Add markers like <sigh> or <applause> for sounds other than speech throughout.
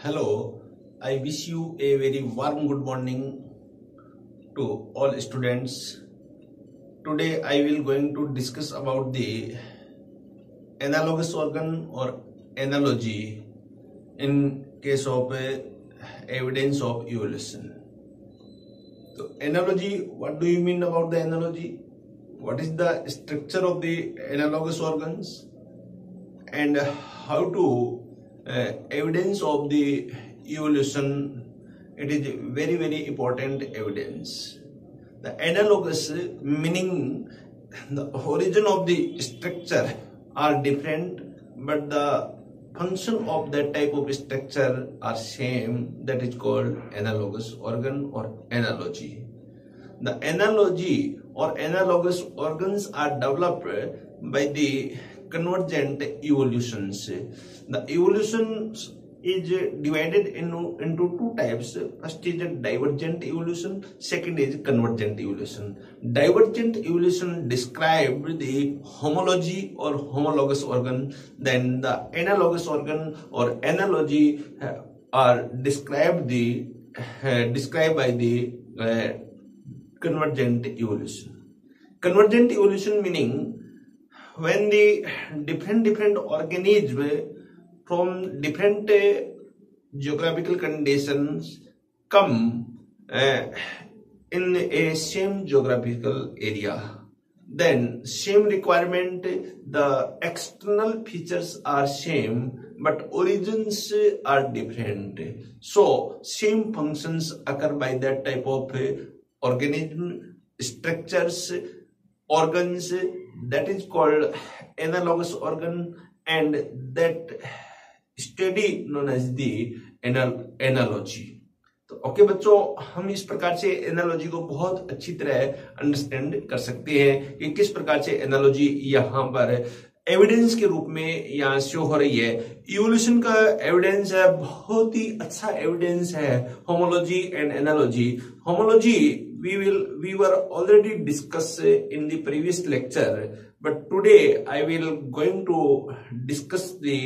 Hello, I wish you a very warm good morning to all students. Today I will going to discuss about the analogous organ or analogy in case of evidence of evolution. So analogy, what do you mean about the analogy? What is the structure of the analogous organs and how to Uh, evidence of the evolution it is very very important evidence. The analogous meaning the origin of the structure are different but the function of that type of structure are same that is called analogous organ or analogy. The analogy or analogous organs are developed by the convergent evolutions. The evolution is divided into, into two types. First is a divergent evolution, second is convergent evolution. Divergent evolution describe the homology or homologous organ, then the analogous organ or analogy are described the uh, described by the uh, convergent evolution. Convergent evolution meaning when the different different organism from different uh, geographical conditions come uh, in a same geographical area. Then same requirement the external features are same but origins are different. So same functions occur by that type of uh, organism structures organs that is called analogous organ and that study known as the analogy तो okay okay बच्चों हम इस प्रकार से analogy को बहुत अच्छी तरह अंडरस्टैंड कर सकते हैं कि किस प्रकार से एनालॉजी यहाँ पर एविडेंस के रूप में यहाँ शो हो रही है। इवोल्यूशन का एविडेंस है, बहुत ही अच्छा एविडेंस है homology and analogy homology we will we were already discuss in the previous lecture but today I will going to discuss the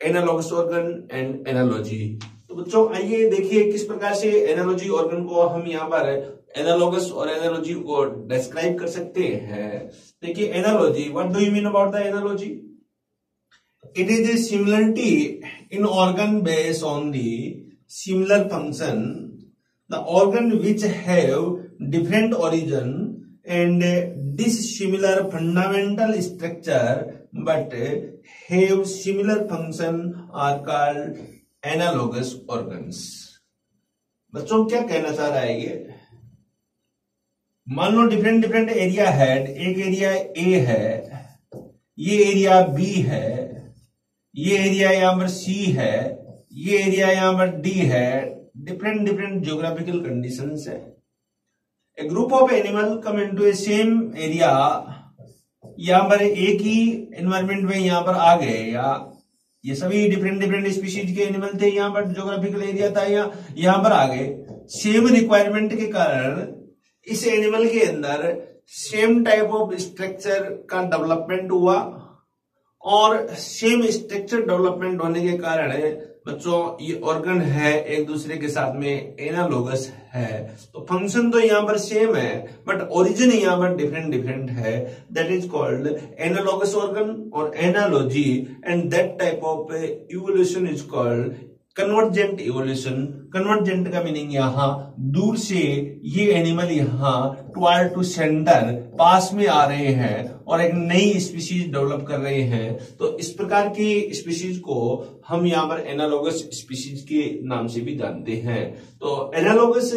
analogous organ and analogy तो बच्चों, आइए देखिए किस प्रकार से एनालॉजी ऑर्गन को हम यहाँ पर एनालॉगस और एनालॉजी को डिस्क्राइब कर सकते हैं। देखिए analogy what do you mean about the analogy it is a similarity in organ based on the similar function the organ which have different origin and dissimilar fundamental structure, but have similar function are called analogous organs. बच्चों, क्या कहना चाह रहा है ये? मान लो different different area है एक एरिया ए है, ये एरिया बी है, ये एरिया यहाँ पर सी है, ये एरिया यहाँ पर डी है डिफरेंट डिफरेंट जियोग्राफिकल कंडीशन है। A group of animal come into a same area, यहाँ पर एक ही एनवायरमेंट में यहाँ पर आ गए, या ये सभी डिफरेंट डिफरेंट स्पीशीज के एनिमल थे, यहाँ पर जोग्राफिकल एरिया था यहाँ यहाँ पर आ गए। सेम रिक्वायरमेंट के कारण इस एनिमल के अंदर सेम टाइप ऑफ़ स्ट्रक्चर का डेवलपमेंट हुआ और सेम स्ट्रक्चर डेवलपमेंट होने के कारण बच्चों, ये ऑर्गन है एक दूसरे के साथ में एनालोगस है। तो फ़ंक्शन तो यहाँ पर सेम है बट ओरिजिन यहाँ पर डिफरेंट डिफरेंट है। That is called analogous organ और analogy and that type of evolution is called convergent evolution convergent का मीनिंग यहाँ, दूर से ये एनिमल यहाँ ट्वार टू सेंटर पास में आ रहे हैं और एक नई स्पीशीज डेवलप कर रहे हैं। तो इस प्रकार की स्पीशीज को हम यहाँ पर एनालोगस स्पीशीज के नाम से भी जानते हैं। तो analogous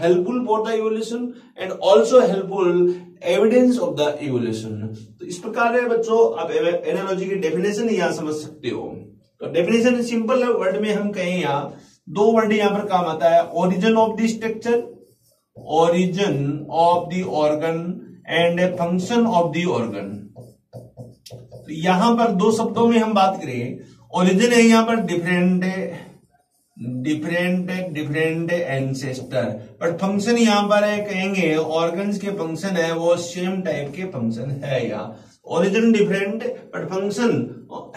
helpful for the evolution and also helpful evidence of the evolution तो इस प्रकार बच्चों, आप एनालॉजी की डेफिनेशन यहाँ समझ सकते हो। तो डेफिनेशन सिंपल वर्ड में हम कहें यहाँ, दो वर्ड यहाँ पर काम आता है origin of the structure origin of the organ and a function of the organ तो यहाँ पर दो शब्दों में हम बात करें ओरिजिन है यहाँ पर different different different ancestor but function यहाँ पर है, कहेंगे ऑर्गन्स के फ़ंक्शन है, वो सेम टाइप के फ़ंक्शन है यहाँ। Origin different but function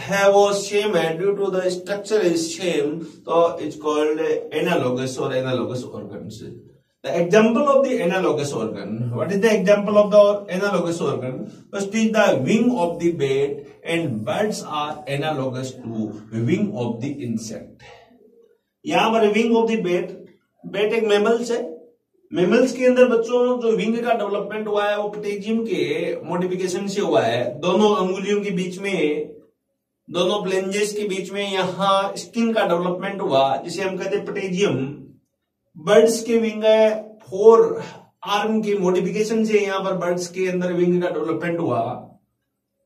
have a same है due to the structure is same so it's called analogous or analogous organs the example of the analogous organ what is the example of the analogous organ first is the wing of the bat and birds are analogous to wing of the insect यहाँ पर wing of the bat bat एक mammals है mammals के अंदर बच्चों, जो wing का development हुआ है, वो पटेजियम के मोडिफिकेशन से हुआ है। दोनों अंगुलियों के बीच में, दोनों प्लेंजेस के बीच में यहाँ स्किन का डेवलपमेंट हुआ, जिसे हम कहते हैं पटेजियम बर्ड्स के विंग है फोर आर्म की मॉडिफिकेशन से यहाँ पर बर्ड्स के अंदर विंग का डेवलपमेंट हुआ।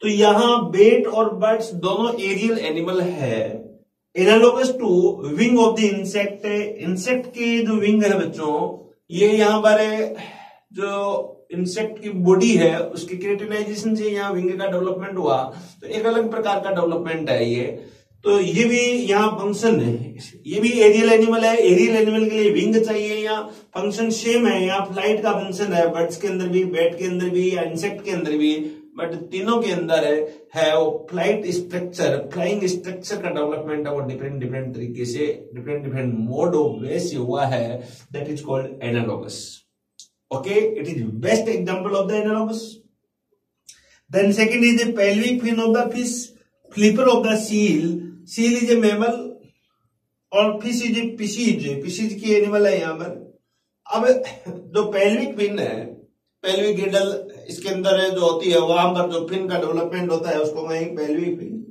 तो यहाँ बेट और बर्ड्स दोनों एरियल एनिमल है। Analogous to wing of the insect insect के जो विंग है बच्चों ये यहाँ पर जो इंसेक्ट की बॉडी है, उसकी क्रिएटिनाइजेशन से यहाँ विंग का डेवलपमेंट हुआ। तो एक अलग प्रकार का डेवलपमेंट है ये। तो ये भी यहाँ फ़ंक्शन है। ये भी एरियल एनिमल है। एरियल एनिमल के लिए विंग चाहिए यहाँ फ़ंक्शन सेम है। यहाँ फ़्लाइट का फ़ंक्शन है। बर्ड्स के अंदर भी बेट के अंदर भी या इंसेक्ट के अंदर भी। बट तीनों के अंदर है, वो फ़्लाइट स्ट्रक्चर फ्लाइंग स्ट्रक्चर का डेवलपमेंट है वो डिफरेंट डिफरेंट तरीके से different different mode of way से हुआ है that is called analogous okay it is best example of the analogous then second is the pelvic fin of the fish flipper of the seal. Seal is a mammal और fish is Pisces पिशीज की animal है यहाँ पर. अब <laughs> जो pelvic fin है pelvic girdle इसके अंदर जो होती है वहाँ पर जो फिन का डेवलपमेंट होता है, उसको कहेंगे पेल्विक फिन।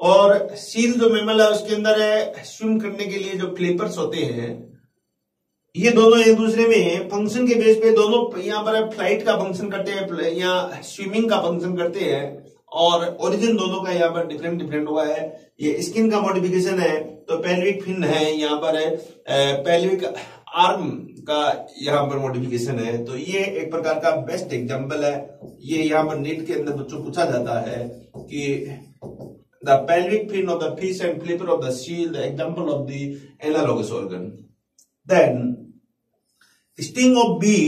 और सील जो मेमल है, उसके अंदर है स्विम करने के लिए जो फ्लिपर्स होते हैं, ये दोनों एक दूसरे में फ़ंक्शन के बेस पे दोनों यहाँ पर फ़्लाइट का फ़ंक्शन करते हैं या स्विमिंग का फ़ंक्शन करते हैं। और ओरिजिन दोनों का यहाँ पर डिफरेंट डिफरेंट हुआ है। ये स्किन का मॉडिफिकेशन है तो पेल्विक फिन है यहाँ पर पेल्विक आर्म का यहाँ पर मॉडिफिकेशन है तो ये एक प्रकार का बेस्ट एग्जांपल है। ये यहाँ पर नीट के अंदर बच्चों पूछा जाता है कि the pelvic fin of the fish and flipper of the the example of the analogous organ then sting of bee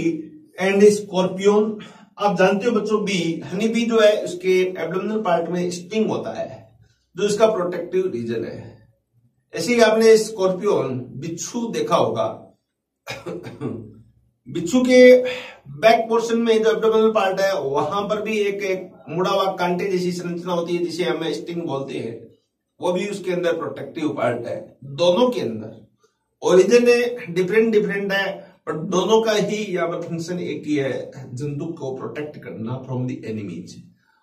and scorpion आप जानते हो बच्चों बी हनी बी जो है, उसके एबडोमिनल पार्ट में स्टिंग होता है, जो इसका प्रोटेक्टिव रीजन है। ऐसे ही आपने स्कॉर्पियोन बिच्छू देखा होगा। बिच्छू के बैक पोर्शन में जो एब्डोमिनल पार्ट है वहाँ पर भी एक, एक मुड़ा हुआ कांटे जैसी संरचना होती है जिसे हमें स्टिंग बोलते हैं। वो भी उसके अंदर प्रोटेक्टिव पार्ट है दोनों के अंदर। ओरिजिन डिफरेंट डिफरेंट है बट दोनों का ही यहाँ पर फ़ंक्शन एक ही है जंतु को प्रोटेक्ट करना फ्रॉम द एनिमीज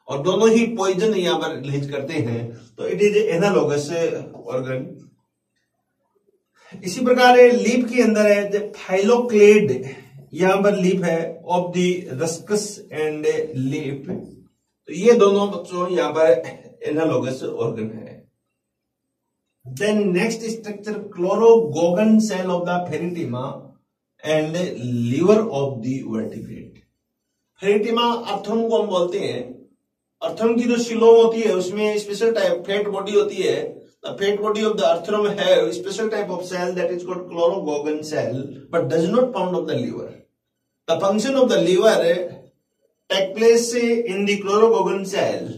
और दोनों ही पॉइजन यहाँ पर रिलीज़ करते हैं तो इट इज़ एनालोगस ऑर्गन इसी प्रकार लीप के अंदर है फाइलोक्लेड यहाँ पर लीप है of the Ruscus and leaf तो ये दोनों बच्चों यहाँ पर एनालोगस ऑर्गन है। Then next structure chloragogen cell of the Pheretima and liver of the vertebrate Pheretima earthworm को हम बोलते हैं। अर्थम की जो शिलोम होती है, उसमें स्पेशल टाइप फैट बॉडी होती है। The fat body of the earthworm have a special type of cell that is called chlorogogan cell but does not found of the liver. The function of the liver take place in the chlorogogan cell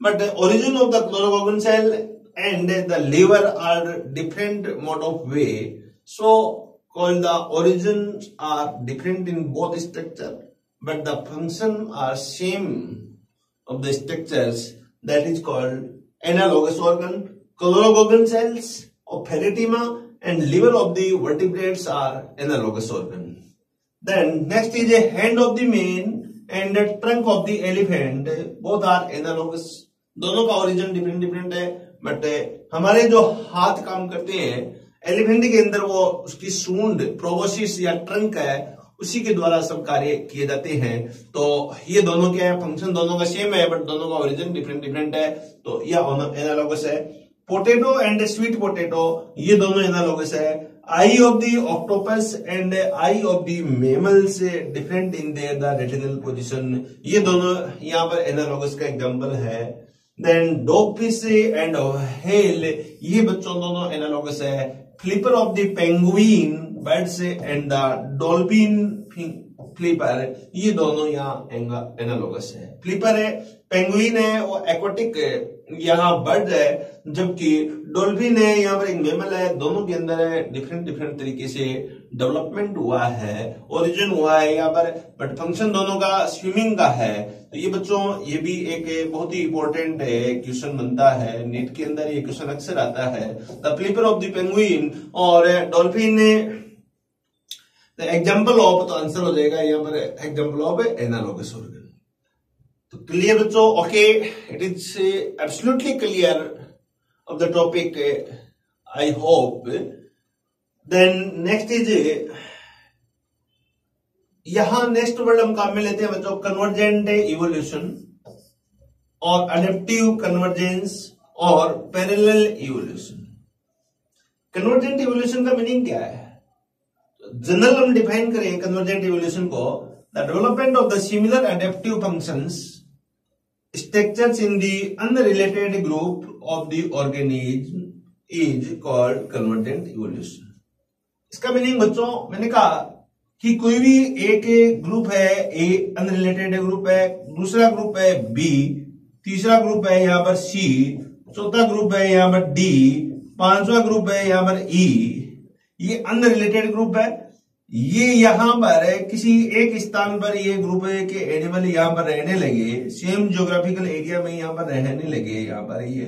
but the origin of the chlorogogan cell and the liver are different mode of way. So called the origins are different in both structure but the function are same of the structures that is called analogous organ Chlorogogan cells of peritoneum and liver of the vertebrates are analogous organ. Then next is a hand of the man and the trunk of the elephant. Both are analogous. दोनों का origin different different है but हमारे जो हाथ काम करते हैं elephant के अंदर वो उसकी सूंड प्रोबोसिस या ट्रंक है उसी के द्वारा सब कार्य किए जाते हैं तो ये दोनों क्या है फ़ंक्शन दोनों का सेम है बट दोनों का ओरिजिन डिफरेंट डिफरेंट है तो यह एनालॉगस है पोटेटो एंड स्वीट पोटेटो ये दोनों एनालॉगस है। Eye of the octopus and eye of the mammals different in their the retinal position ये दोनों यहाँ पर एनालॉगस का एग्ज़ाम्पल है। देन फ़िश एंड हेल ये बच्चों दोनों एनालॉगस है। Flipper of the penguin birds and the dolphin flipper ये दोनों यहाँ एनालोगस है। फ्लीपर है पेंगुइन है, वो एक्वाटिक यहाँ बर्ड है, जबकि डोल्फिन है यहाँ पर एक मेमल है, दोनों के अंदर डिफरेंट डिफरेंट तरीके से डेवलपमेंट हुआ है ओरिजिन हुआ है यहाँ पर बट फ़ंक्शन दोनों का स्विमिंग का है। तो ये बच्चों, ये भी एक बहुत ही इंपॉर्टेंट है क्वेश्चन बनता है। नेट के अंदर ये क्वेश्चन अक्सर आता है। द फ्लिपर ऑफ़ द और डॉल्फिन एग्ज़ाम्पल ऑफ़ तो आंसर हो जाएगा यहाँ पर एग्ज़ाम्पल ऑफ़ एनालोगस तो क्लियर बच्चों okay it is absolutely clear of the topic I hope then next is यहाँ नेक्स्ट वर्ड हम काम में लेते हैं बच्चों कन्वर्जेंट इवोल्यूशन और अडेप्टिव कन्वर्जेंस और पैरेलल इवोल्यूशन कन्वर्जेंट इवोल्यूशन का मीनिंग क्या है? जनरल हम डिफाइन करें कन्वर्जेंट इवोल्यूशन को. The development of the similar adaptive functions structures in the unrelated group of the organism is called convergent evolution. इसका meaning बच्चों मैंने कहा कि कोई भी एक ग्रुप है ए अनरिलेटेड ग्रुप है दूसरा ग्रुप है बी तीसरा ग्रुप है यहाँ पर सी चौथा ग्रुप है यहाँ पर डी पांचवा ग्रुप है यहाँ पर ई e, ये अनरिलेटेड ग्रुप है। ये यहाँ पर किसी एक स्थान पर ये ग्रुप के एनिमल यहाँ पर रहने लगे। सेम ज्योग्राफिकल एरिया में यहाँ पर रहने लगे यहाँ पर ये।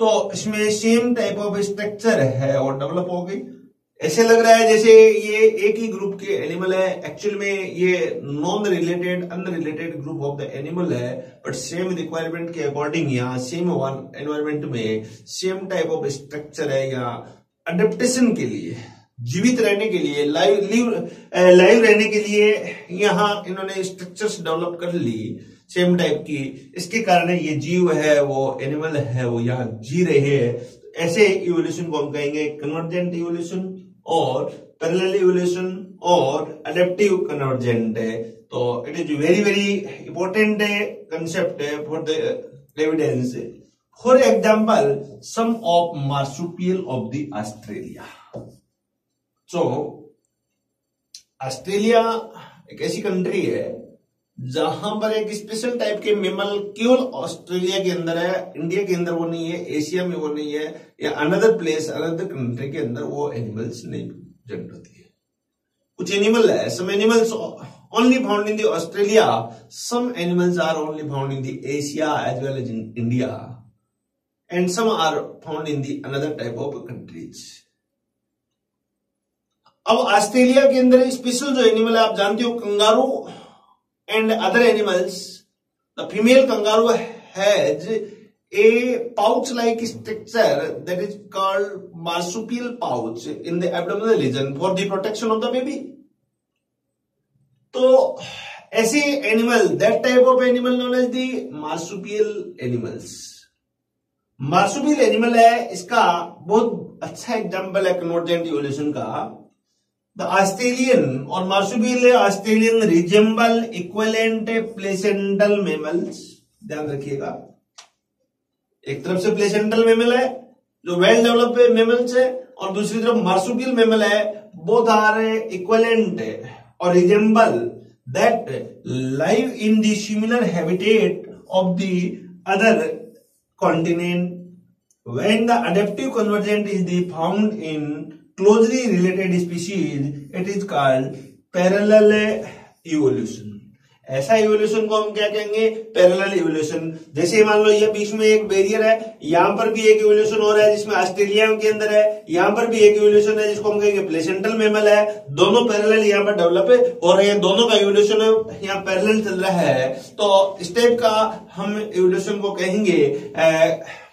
तो इसमें सेम टाइप ऑफ़ स्ट्रक्चर है और डेवलप हो गई। ऐसे लग रहा है जैसे ये एक ही ग्रुप के एनिमल है। एक्चुअल में ये non related unrelated group of the animal है बट सेम रिक्वायरमेंट के अकॉर्डिंग यहाँ सेम एनवायरमेंट में सेम टाइप ऑफ़ स्ट्रक्चर है यहाँ अडेप्टेशन के लिए। जीवित रहने के लिए लाइव लिव लाइव रहने के लिए यहाँ इन्होंने स्ट्रक्चर्स डेवलप कर ली सेम टाइप की। इसके कारण ये जीव है, वो एनिमल है, वो यहाँ जी रहे हैं। ऐसे इवोल्यूशन को हम कहेंगे कन्वर्जेंट इवोल्यूशन और पैरेलल इवोल्यूशन और अडेप्टिव कन्वर्जेंट है। तो it is very very important concept है for the evidence for example some of marsupial of the Australia so Australia एक ऐसी कंट्री है, जहाँ पर एक स्पेशल टाइप के मेमल केवल ऑस्ट्रेलिया के अंदर है इंडिया के अंदर वो नहीं है एशिया में वो नहीं है, या अनदर प्लेस अनदर कंट्री के अंदर वो एनिमल्स नहीं जनरेट होती है। कुछ एनिमल है some animals only found in the Australia some animals are only found in Asia as well as India and some are found in the another type of countries अब Australia के अंदर special जो animal है, आप जानते हो, kangaroo and other animals the female kangaroo has a pouch like structure that is called marsupial pouch in the abdominal region for the protection of the baby तो ऐसे animal that type of animal known as the marsupial animals marsupial animal है, इसका बहुत अच्छा example है convergent evolution का। the australian or marsupial australian resemble equivalent placental mammals. ध्यान रखिएगा। एक तरफ़ से प्लेसेंटल मेमल है, जो वेल डेवलप मेमल्स है, और दूसरी तरफ़ मार्सुपियल मेमल है। बोथ आर इक्वलेंट और resemble that live in the similar habitat of the other continent when the adaptive convergent is the found in closely related species, it is called parallel evolution. ऐसा evolution को हम क्या कहेंगे? Parallel evolution जैसे मान लो ये बीच में एक बैरियर है, यहाँ पर भी एक इवोल्यूशन हो रहा है जिसमें ऑस्ट्रेलिया के अंदर है, यहाँ पर भी एक इवोल्यूशन है जिसको हम कहेंगे प्लेसेंटल मेमल है। दोनों पैरेलल यहाँ पर डेवलप हो रहे हैं, दोनों का इवोल्यूशन यहाँ पैरेलल चल रहा है। तो इस का हम इवोल्यूशन को कहेंगे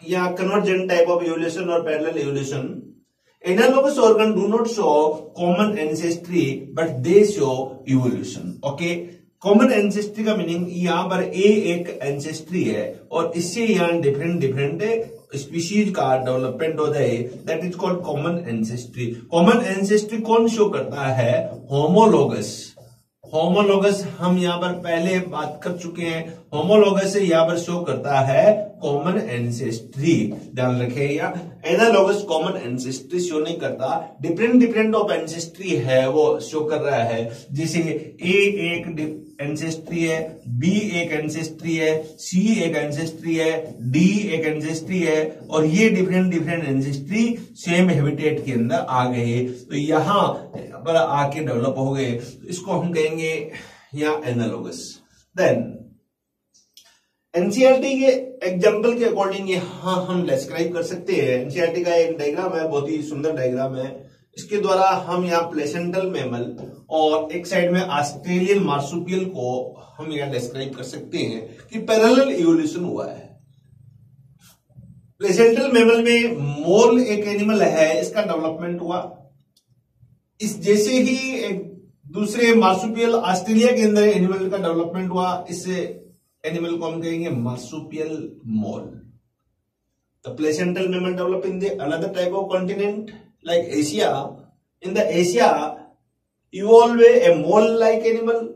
या कन्वर्जेंट टाइप ऑफ़ इवोल्यूशन और parallel evolution Analogous organ do not show common ancestry, but they show evolution. Okay. Common ancestry का मीनिंग यहाँ पर ए एक एंसेस्ट्री है और इससे यहाँ डिफरेंट डिफरेंट स्पीशीज का डेवलपमेंट होता है. That is called common ancestry common ancestry कौन शो करता है? होमोलोगस होमोलोगस हम यहाँ पर पहले बात कर चुके हैं. होमोलोगस यहाँ पर शो करता है कॉमन एंसेस्ट्री ध्यान रखे या एनालोगस कॉमन एंसेस्ट्री शो नहीं करता डिफरेंट डिफरेंट ऑफ़ एंसेस्ट्री है वो शो कर रहा है। जैसे ए एक एंसेस्ट्री है बी एक एंसेस्ट्री है सी एक एंसेस्ट्री है डी एक एंसेस्ट्री है, और ये different different ancestry same habitat के अंदर आ गए तो यहाँ पर आके डेवलप हो गए। तो इसको हम कहेंगे यहाँ एनालोगस देन एनसीआरटी के एग्ज़ाम्पल के अकॉर्डिंग यहाँ हम डिस्क्राइब कर सकते हैं। एनसीआरटी का एक डायग्राम है, बहुत ही सुंदर डायग्राम है। इसके द्वारा हम यहाँ प्लेसेंटल मेमल और एक साइड में ऑस्ट्रेलियन मार्सुपियल को हम यहाँ डिस्क्राइब कर सकते हैं कि पैरेलल इवोल्यूशन हुआ है। प्लेसेंटल मेमल में मोल एक एनिमल है, इसका डेवलपमेंट हुआ। इस जैसे ही एक दूसरे मार्सुपियल ऑस्ट्रेलिया के अंदर एनिमल का डेवलपमेंट हुआ इससे एनिमल को हम कहेंगे marsupial mole the placental mammal develop in the another type of continent like Asia, in the Asia, evolve a mole-like animal.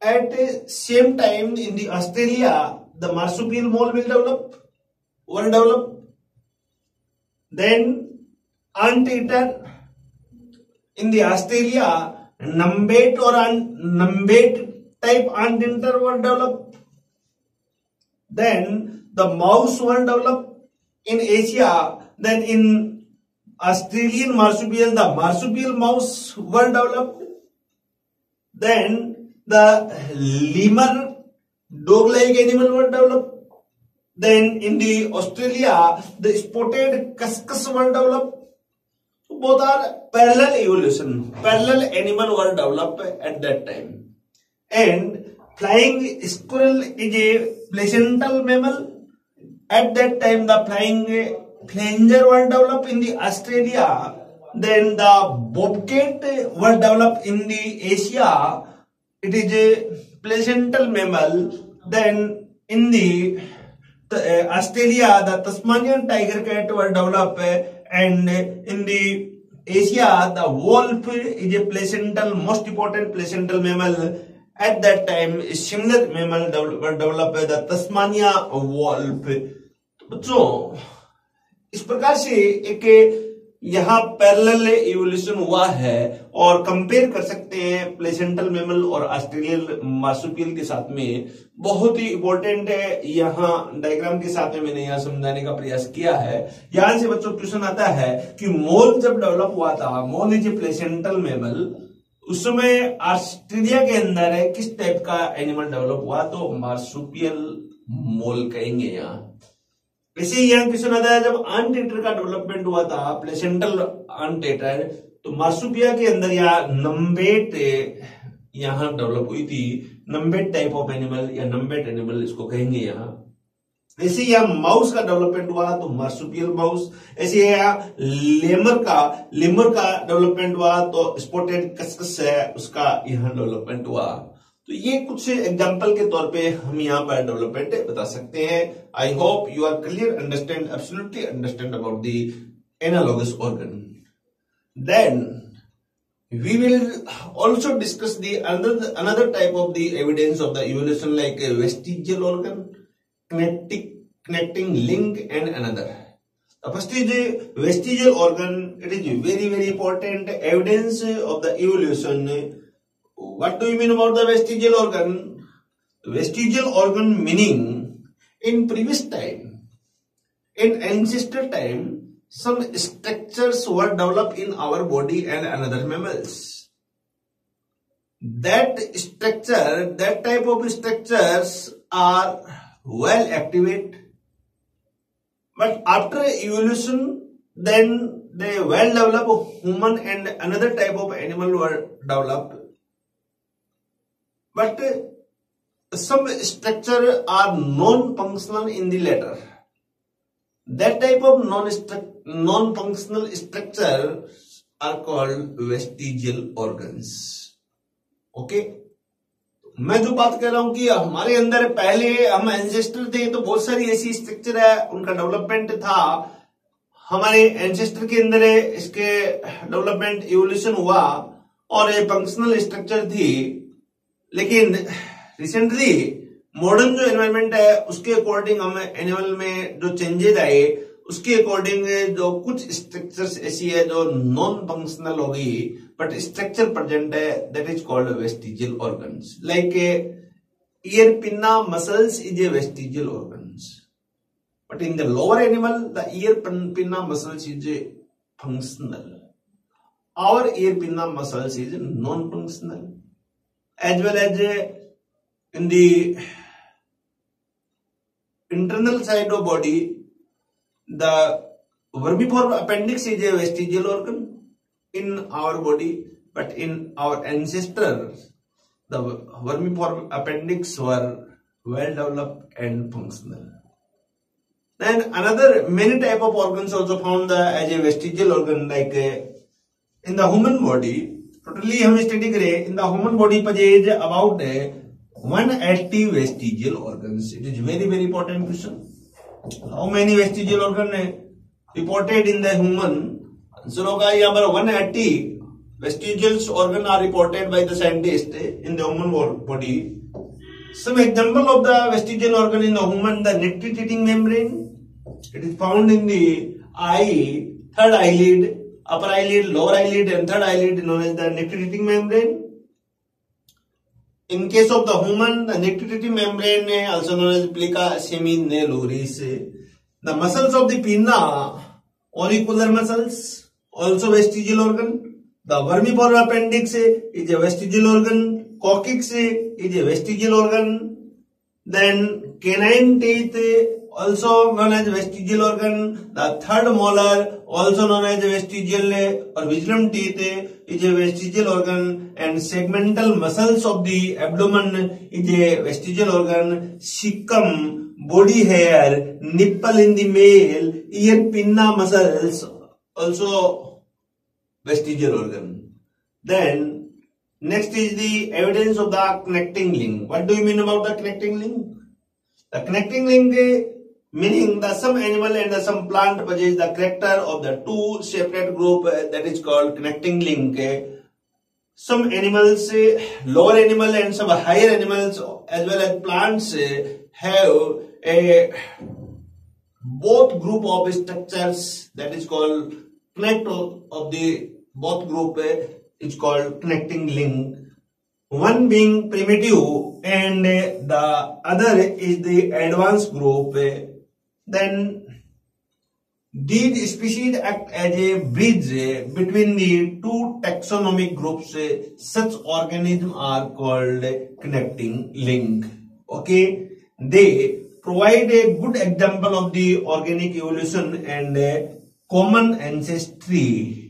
At the same time, in the Australia, the marsupial mole will develop, will develop. Then, anteater, in the Australia, numbate or numbate type anteater will develop. Then, the mouse will develop in Asia, then in Australian marsupial, the marsupial mouse were developed. Then the lemur dog-like animal were developed. Then in the Australia, the spotted cuscus were developed. तो बहुत parallel evolution parallel animal were develop at that time and flying squirrel is a placental mammal at that time the flying phalanger were develop in the Australia then the bobcat were develop in the Asia it is a placental mammal then in the Australia the Tasmanian tiger cat were develop and in the Asia, the wolf is a placental, most important placental mammal. At that time, similar mammal developed develop the Tasmania wolf. बच्चों इस प्रकार से एक यहाँ parallel evolution हुआ है और compare कर सकते हैं प्लेसेंटल मेमल और ऑस्ट्रेलियन मार्सुपियल के साथ में। बहुत ही इंपॉर्टेंट है यहाँ डायग्राम के साथ में मैंने यहाँ समझाने का प्रयास किया है। यहाँ से बच्चों क्वेश्चन आता है कि मोल जब डेवलप हुआ था mole is a placental mammal उस समय ऑस्ट्रेलिया के अंदर किस टाइप का एनिमल डेवलप हुआ? तो मार्सुपियल मोल कहेंगे यहाँ। वैसे यहाँ क्वेश्चन आता है जब अनटेटर का डेवलपमेंट हुआ था प्लेसेंटल अनटेटर तो मार्सुपिया के अंदर या नंबेट, यहाँ डेवलप हुई थी, नंबेट टाइप ऑफ़ एनिमल या नंबेट एनिमल इसको कहेंगे यहाँ। ऐसे यहाँ माउस का डेवलपमेंट हुआ तो मार्सुपियल माउस ऐसे यहाँ लेमर का लेमर का डेवलपमेंट हुआ तो स्पोटेड कस्कस है, उसका यहाँ डेवलपमेंट हुआ। तो ये कुछ एग्ज़ाम्पल के तौर पे हम यहाँ पर डेवलपमेंट बता सकते हैं। I hope you are clear understand absolutely understand about the analogous organ then we will also discuss the another type of the evidence of the evolution like vestigial organ connectic connecting link and another first is vestigial organ it is very very important evidence of the evolution What do you mean about the vestigial organ? Vestigial organ meaning in previous time, in ancestor time, some structures were developed in our body and another mammals. That structure, that type of structures are well activate. But after evolution, then the well developed human and another type of animal were developed but uh, some structure are non-functional in the latter. That type of non-functional structure are called vestigial organs. Okay? मैं जो बात कर रहा हूँ कि हमारे अंदर पहले हम एंसेस्टर थे तो बहुत सारी ऐसी स्ट्रक्चर है उनका डेवलपमेंट था हमारे एंसेस्टर के अंदर इसके डेवलपमेंट इवोल्यूशन हुआ और ये फंक्शनल स्ट्रक्चर थी लेकिन रिसेंटली मॉडर्न जो एनवायरमेंट है, उसके अकॉर्डिंग हम एनिमल में जो चेंजेस आए, उसके अकॉर्डिंग जो कुछ स्ट्रक्चर्स ऐसी है जो नॉन फंक्शनल हो गई बट स्ट्रक्चर प्रेजेंट है that is called vestigial organs like ear pinna muscles is a vestigial organs but in the lower animal the ear pinna muscles is a functional और ear pinna muscles is non functional as well as in the internal side of body The vermiform appendix is a vestigial organ in our body, but in our ancestors, the vermiform appendix were well developed and functional. Then another many type of organs also found the, as a vestigial organ like uh, in the human body. Totally हम study करें in the human body possess about uh, 180 vestigial organs. It is very very important question. How many vestigial organ reported in the human? Answer होगा यहाँ पर 180 vestigial organ are reported by the scientist in the human body. Some example of the vestigial organ in the human, the nictitating membrane. It is found in the eye, third eyelid, upper eyelid, lower eyelid, and third eyelid known as the nictitating membrane. In case of the human, the nictitating membrane, also known as plica semineloris. The muscles of the pinna, auricular muscles, also vestigial organ. The vermiform appendix is a vestigial organ. Coccyx is a vestigial organ. Then canine teeth also known as vestigial organ. The third molar, also known as vestigial or wisdom teeth, is a vestigial organ. And segmental muscles of the abdomen is a vestigial organ. Cecum, body hair, nipple in the male, ear pinna muscles, also vestigial organ. Then, next is the evidence of the connecting link. What do you mean about the connecting link? The connecting link meaning the some animal and the some plant possess the character of the two separate group uh, that is called connecting link some animals uh, lower animal and some higher animals as well as plants uh, have a both group of structures that is called connect of the both group is called connecting link one being primitive and uh, the other is the advanced group uh, then these species act as a bridge uh, between the two taxonomic groups. Such organisms are called connecting link. Okay, they provide a good example of the organic evolution and common ancestry.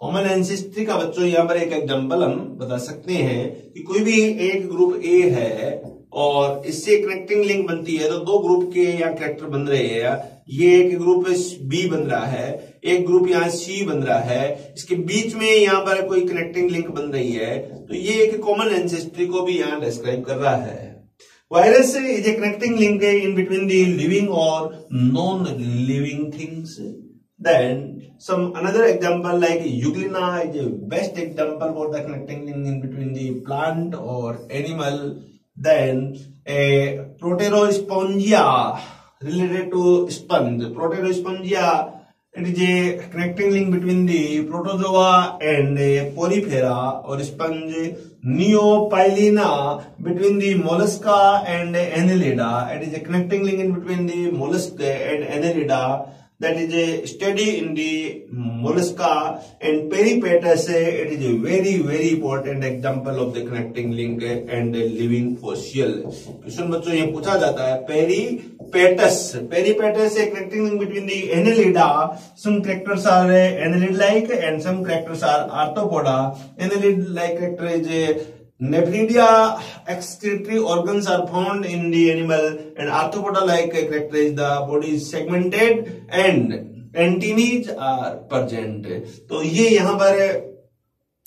Common ancestry का बच्चों, यहाँ पर एक example हम बता सकते हैं कि कोई भी एक ग्रुप ए है और इससे कनेक्टिंग लिंक बनती है तो दो ग्रुप के यहाँ करेक्टर बन रहे हैं, ये एक ग्रुप बी बन रहा है, एक ग्रुप यहाँ सी बन रहा है, इसके बीच में यहाँ पर कोई कनेक्टिंग लिंक बन रही है तो ये एक कॉमन एंसेस्ट्री को भी यहाँ डिस्क्राइब कर रहा है। Virus is a connecting link in between the living और non living things Then some another example like Euglena is a best example for the connecting link in between the plant or animal then a proterospongia related to sponge. Proterospongia it is a connecting link between the protozoa and a porifera or sponge. Neopilina between the mollusca and annelida. It is a connecting link in between the mollusca and annelida. That is a study in the mollusca and peripatus it is a very very important example of the connecting link and the living fossil question बच्चों ये पूछा जाता है peripatus peripatus a connecting link between the annelida some characters are annelid like and some characters are arthropoda annelid like character is a nephridia excretory organs are found in the animal and arthropoda like characterize the body segmented and antennae are present तो ये यहाँ पर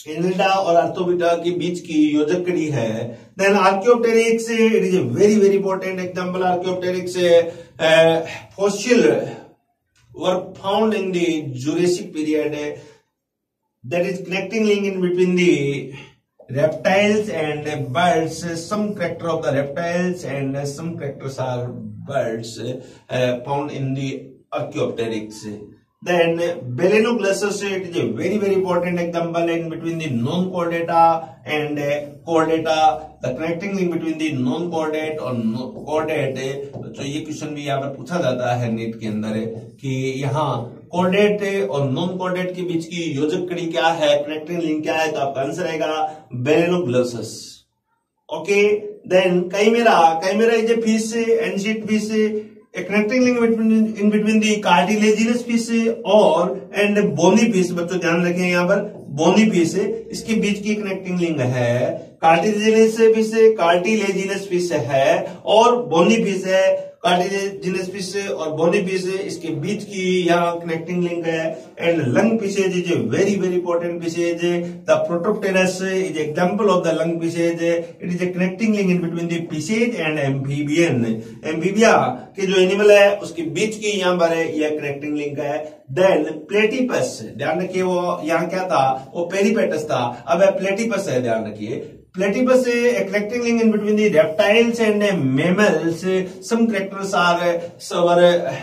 एनिडा और आर्थोपिटा के बीच की योजक कड़ी है then archaeopteryx it is a very very important example archaeopteryx fossil were found in the period that is connecting link in between the reptiles and birds some character of the reptiles and some characters are birds uh, found in the archaeopteryx then Balanoglossus it is a very very important example in between the non-chordata and uh, chordata the connecting link between the non-chordate और chordate तो ये question भी यहाँ पर पूछा जाता है NEET के अंदर कि यहाँ कोडेट और नॉन कोडेट के बीच की योजक कड़ी क्या है कनेक्टिंग लिंक क्या है तो आपका आंसर आएगा balanoglossus okay then chimaera chimaera is a fish a connecting link between, in between the cartilaginous fish और, and bony fish. बच्चों, ध्यान रखें यहाँ पर, bony fish, इसके बीच की कनेक्टिंग लिंक है कार्टिलेजिनस फ़िश कार्टिलेजिनस फ़िश है, और बोनी फ़िश है कार्टिलेजिनस फ़िश और बोनी फ़िश इसके बीच की यहाँ कनेक्टिंग लिंक है and lung fishes is a very very important fishes the protopterus is example of the lung fishes it is a connecting link in between the fishes and amphibian amphibia के जो animal है, उसके बीच की यहाँ पर है यह कनेक्टिंग लिंक है। देन प्लेटिपस ध्यान रखिए वो यहाँ क्या था, वो पेरीपेटस था। अब प्लेटिपस है, ध्यान रखिए। Platypus, a in between the reptiles and mammals. Some characters are uh, are uh,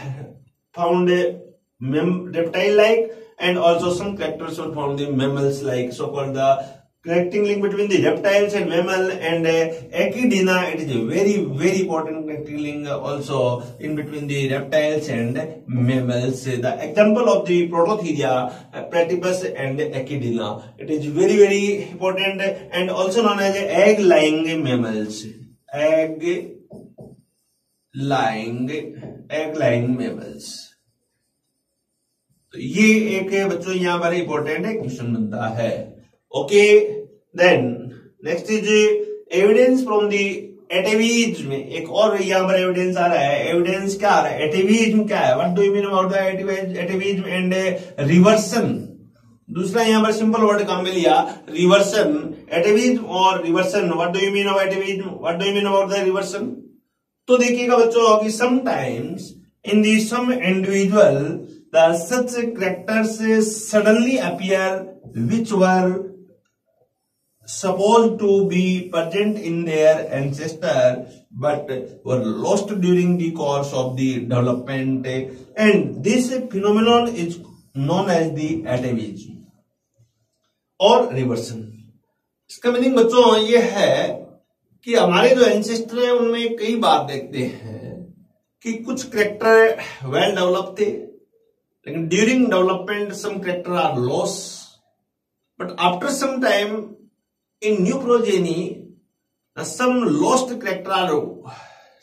found uh, reptile-like, and also some characters are found in mammals-like. So called the connecting link between the reptiles and mammal and uh, echidna it is a very very important connecting link also in between the reptiles and mammals the example of the prototheria uh, platypus and echidna it is very very important and also known as egg laying mammals egg laying egg laying mammals तो ये एक बच्चों यहाँ पर important question बनता है okay then next is evidence from the atavism एक और यहाँ पर एविडेंस आ रहा है। एविडेंस क्या आ रहा है? एटेविज्म क्या है? What do you mean about the atavism and reversion दूसरा यहाँ पर सिंपल वर्ड काम में लिया। रिवर्सन एटेविज्म और reversion what do you mean about atavism what do you mean about the reversion तो देखिएगा बच्चों कि sometimes in the some individual the such characters suddenly appear which were supposed to be present in their ancestor but were lost during the course of the development and this phenomenon is known as the atavism और reversion इसका meaning बच्चों ये है कि हमारे जो ancestor हैं उनमें कई बार देखते हैं कि कुछ करेक्टर वेल डेवलप थे लेकिन during development some character are loss but after some time in new progeny, some lost character are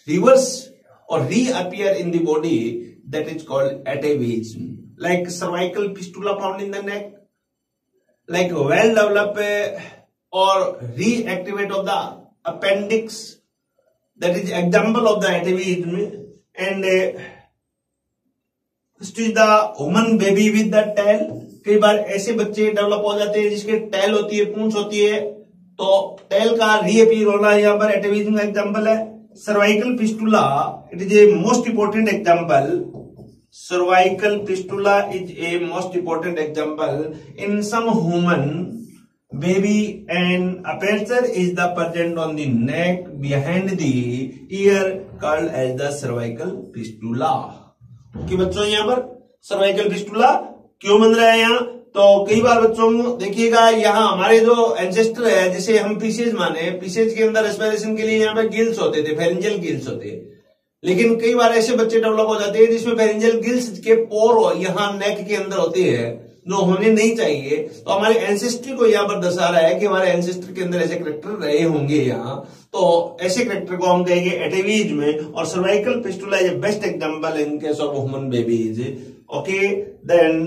reverse or reappear in the body that is called atavism. Like cervical fistula found in the neck, like well developed or reactivate of the appendix, that is example of the atavism. And uh, the woman baby with the tail. कई बार ऐसे बच्चे develop हो जाते हैं जिसके tail होती है पूंछ होती है तो टेल का रीअपीयर होना यहाँ पर एटेविज्म का एग्ज़ाम्पल है। Cervical fistula it is a most important example cervical fistula is a most important example in some human baby and aperture is the present on the neck, behind the ear, called as the cervical fistula. कि बच्चों, यहाँ पर cervical fistula क्यों बन रहा है यहाँ? तो कई बार बच्चों, देखिएगा, यहाँ हमारे जो एंसेस्टर है, जिसे हम पीसेज माने पीसेज के अंदर रेस्पिरेशन के लिए यहाँ पे गिल्स होते थे फेरेंजल गिल्स होते। लेकिन कई बार ऐसे बच्चे डेवलप हो जाते हैं, जिसमें फेरेंजल गिल्स के पोर यहाँ नेक के अंदर होते हैं, जो होने नहीं चाहिए। तो हमारे एंसेस्ट्री को यहाँ पर दर्शा रहा है कि हमारे एंसेस्टर के अंदर ऐसे करेक्टर रहे होंगे यहाँ। तो ऐसे करेक्टर को हम कहेंगे एटेवीज में, और cervical fistula is best example in case of human babies okay then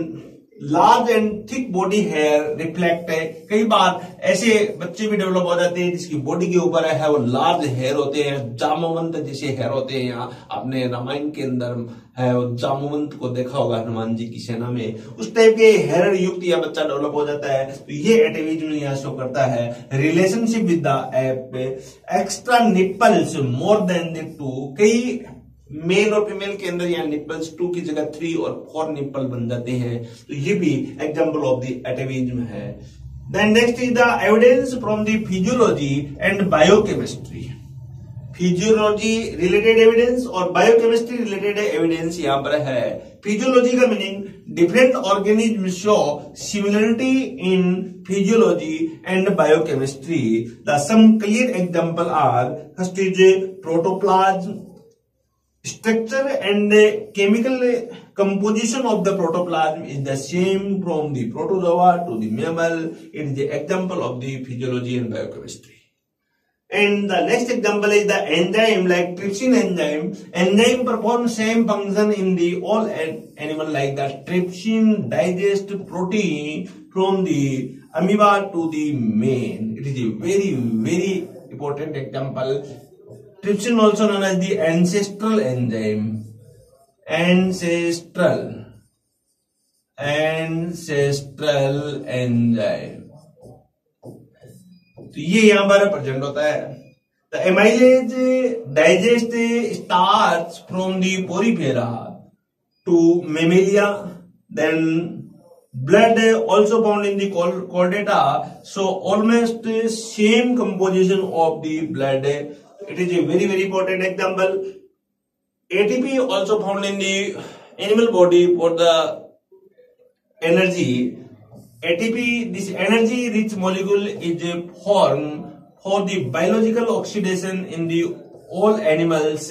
large and thick body hair reflect है। कई बार ऐसे बच्चे भी डेवलप हो जाते हैं जिसकी बॉडी के ऊपर है, वो लार्ज हेयर होते हैं, जामवंत जैसे हेयर होते हैं। यहाँ आपने रामायण के अंदर है जामवंत को देखा होगा हनुमान जी की सेना में। उस टाइप के हेयर युक्त या बच्चा डेवलप हो जाता है। तो ये एटेविजम यहाँ शो करता है। Relationship with the ape extra nipples more than the two कई मेल और फीमेल के अंदर यहाँ निप्पल्स टू की जगह थ्री और फोर निपल बन जाते हैं। तो ये भी एग्ज़ाम्पल ऑफ़ द एटेविज्म है। Then next is the evidence from the physiology and biochemistry physiology related evidence और बायोकेमिस्ट्री रिलेटेड एविडेंस यहाँ पर है। फिजियोलॉजी का meaning different organism show similarity in physiology and biochemistry the some clear example are first is protoplasm structure and chemical composition of the protoplasm is the same from the protozoa to the mammal it is the example of the physiology and biochemistry And the next example is the enzyme like trypsin enzyme. Enzyme perform same function in the all animal like the trypsin digest protein from the amoeba to the main. It is a very very important example. Trypsin also known as the ancestral enzyme ancestral ancestral enzyme तो ये यहाँ पर present होता है। The amylase digest starch from the porifera to mammalia then blood also found in the chordata so almost same composition of the blood it is a very very important example. Atp also found in the animal body for the energy. ATP, this energy rich molecule is a form for the biological oxidation in the all animals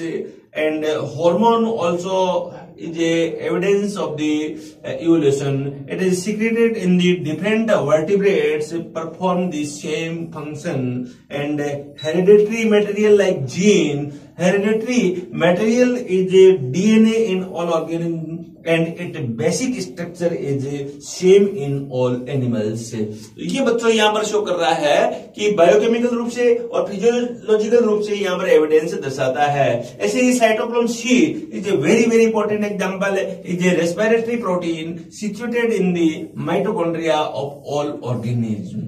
and hormone also is a evidence of the uh, evolution. It is secreted in the different vertebrates perform the same function and hereditary material like gene. Hereditary material is a DNA in all organisms and it basic structure is same in all animals ये बच्चों यहाँ पर show कर रहा है कि biochemical रूप से और फिजियोलॉजिकल रूप से यहाँ पर एविडेंस दर्शाता है। ऐसे ही cytochrome C is a very very important example is a respiratory protein situated in the mitochondria of all organism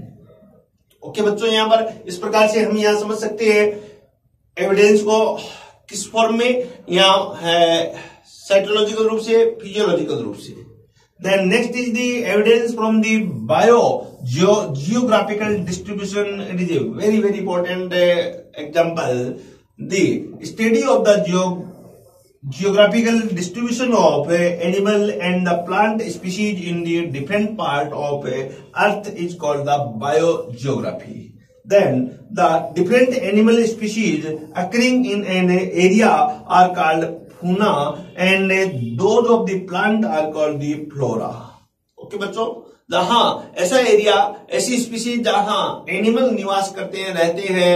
okay बच्चों, यहाँ पर इस प्रकार से हम यहाँ समझ सकते हैं। एविडेंस को किस फॉर्म में यहाँ है साइटोलॉजिकल रूप से फिजियोलॉजिकल रूप से। Then next is the evidence from the biogeographical distribution it is a very very important example the study of the geo geographical distribution of animal and the plant species in the different part of earth is called the biogeography then the different animal species occurring in an area are called fauna and those of the plant are called the flora. Okay बच्चों? जहाँ ऐसा area ऐसी species जहाँ animal निवास करते हैं, रहते हैं,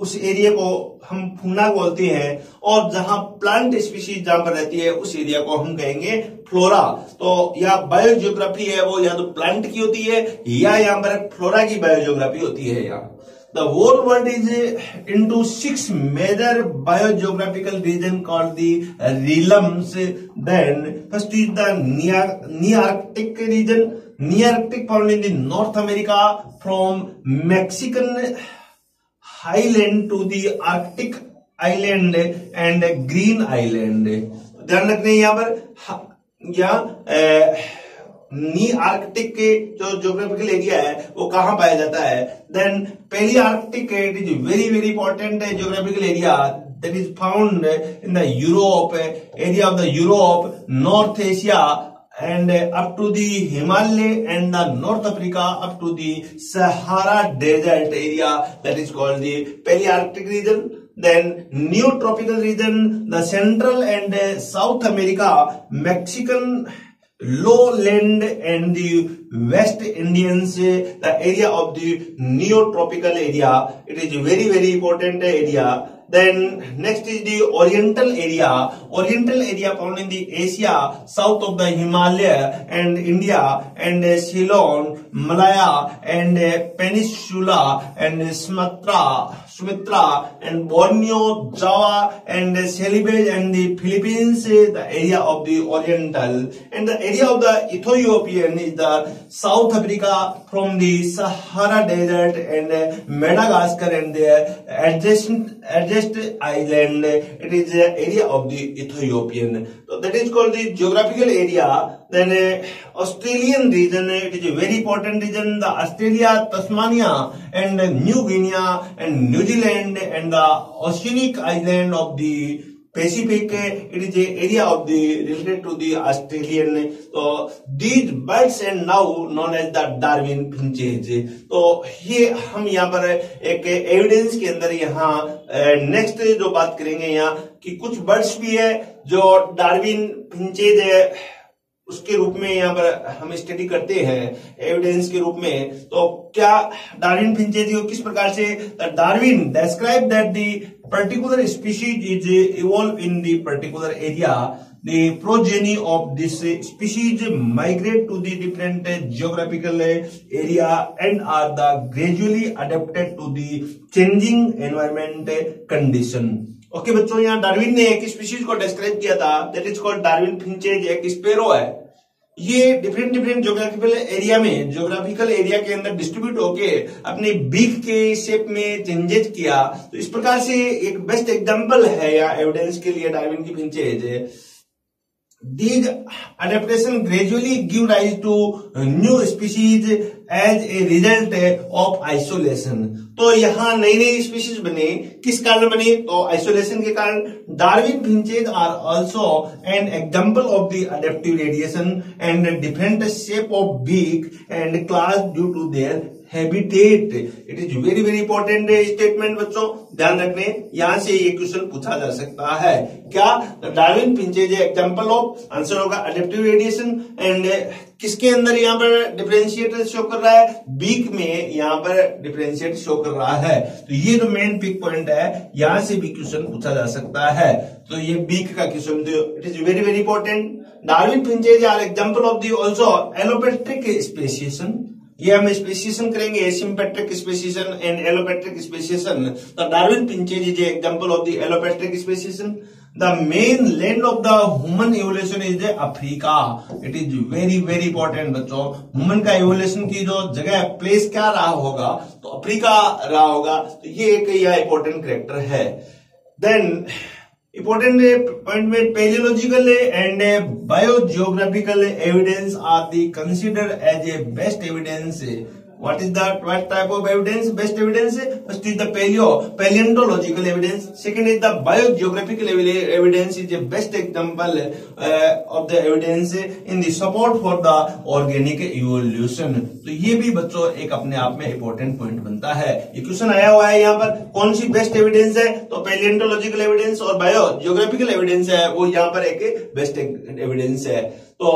उस एरिया को हम फूना बोलते हैं और जहाँ प्लांट स्पीसीज जहाँ पर रहती है, उस एरिया को हम कहेंगे फ्लोरा तो या बायोजियोग्राफी है वो, या तो प्लांट की होती है, या यहाँ पर फ्लोरा की बायोजियोग्राफी होती है यहाँ। The whole world is into six major biogeographical region called the realms. Then first is the Nearctic region. Nearctic found in the North America from Mexican highland to the Arctic island and Green island. ध्यान रखने यहाँ पर या nearctic के जो geographical area है, वो कहा पाया जाता है? Then palearctic it is very very important geographical area that is found in the Europe area of the Europe north Asia and up to the Himalaya and the north Africa up to the Sahara desert area that is called the palearctic region then neotropical region the central and South America Mexican lowland and the west indians the area of the neotropical area it is a very very important area. Then next is the oriental area. Oriental area found in the asia south of the himalaya and india and ceylon malaya and peninsula and sumatra Sumatra and Borneo, Java and Celebes and the Philippines, the area of the Oriental and the area of the Ethiopian is the South Africa from the Sahara Desert and Madagascar and the adjacent, adjacent island. It is the area of the Ethiopian. So that is called the geographical area. Then uh, Australian region, it is a very important region. The Australia, Tasmania and New Guinea and New New Zealand and the oceanic island of the Pacific it is area of the related to the Australian तो these birds and now known as the Darwin finches तो ये हम यहाँ पर एक evidence के अंदर यहाँ नेक्स्ट जो बात करेंगे यहाँ, कि कुछ बर्ड्स भी है जो डार्विन फिंचेज है उसके रूप में यहाँ पर हम स्टडी करते हैं एविडेंस के रूप में तो क्या डार्विन फिंचेज किस प्रकार से Darwin describe that the particular species is evolve in the particular area the progeny of this species migrate to the different geographical area and are the gradually adapted to the changing environment condition okay बच्चों, यहाँ Darwin ने एक species को describe किया था that is called Darwin finches एक sparrow है। ये डिफरेंट डिफरेंट जोग्राफिकल एरिया में जोग्राफिकल एरिया के अंदर डिस्ट्रीब्यूट होके अपने बीक के शेप में चेंजेज किया। तो इस प्रकार से एक बेस्ट एग्जांपल है या एविडेंस के लिए डार्विन की finches These adaptation gradually give rise to new species as a result of isolation. तो यहाँ नई नई स्पीशीज बने। किस कारण बने? तो आइसोलेशन के कारण Darwin finches are also an example of the adaptive radiation and different shape of beak and claws due to their habitat it is very very important statement बच्चों. ध्यान रखने, यहाँ से ये क्वेश्चन पूछा जा सकता है. क्या Darwin finches example of answer होगा? अडेप्टिव रेडिएशन एंड किसके अंदर यहाँ पर डिफ्रेंशिएटर शो कर रहा है? बीक में यहाँ पर डिफ्रेंशिएट शो कर रहा है. तो ये जो मेन पिक पॉइंट है. यहाँ से भी क्वेश्चन पूछा जा सकता है. तो ये बीक का question it is very very important Darwin finches are example of the also allopatric speciation ये हम स्पेसिएशन करेंगे sympatric speciation and allopatric speciation the Darwin finches is example of the allopatric speciation the mainland of the human evolution is Africa it is very very important बच्चों. Human का evolution की जो जगह place क्या रहा होगा? तो अफ्रीका रहा होगा. तो ये एक यह इंपॉर्टेंट करेक्टर है. देन इंपॉर्टेंट पॉइंट में palaeontological and biogeographical evidence are the considered as a best evidence What is that? What type of evidence? Best evidence? First is the paleo, paleontological evidence. Second is the biogeographical evidence is the best example uh, of the evidence in the support for the organic evolution. तो ये भी बच्चों एक अपने आप में important point बनता है ये क्वेश्चन आया हुआ है यहाँ पर कौन सी बेस्ट एविडेंस है तो पेलियंटोलॉजिकल एविडेंस और बायो जियोग्राफिकल एविडेंस है वो यहाँ पर एक बेस्ट एविडेंस है तो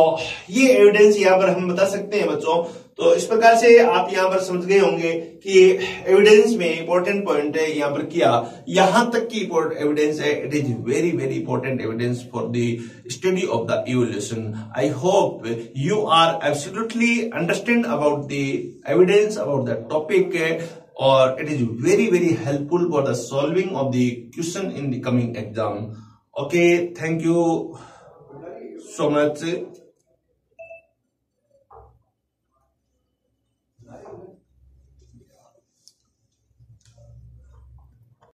ये एविडेंस यहाँ पर हम बता सकते हैं बच्चों तो इस प्रकार से आप यहाँ पर समझ गए होंगे कि एविडेंस में इंपॉर्टेंट पॉइंट है यहाँ पर किया। यहाँ तक की एविडेंस है। It is very very important evidence for the study of the evolution I hope you are absolutely understand about the evidence about the topic और it is very very helpful for the solving of the question in the coming exam okay thank you so much.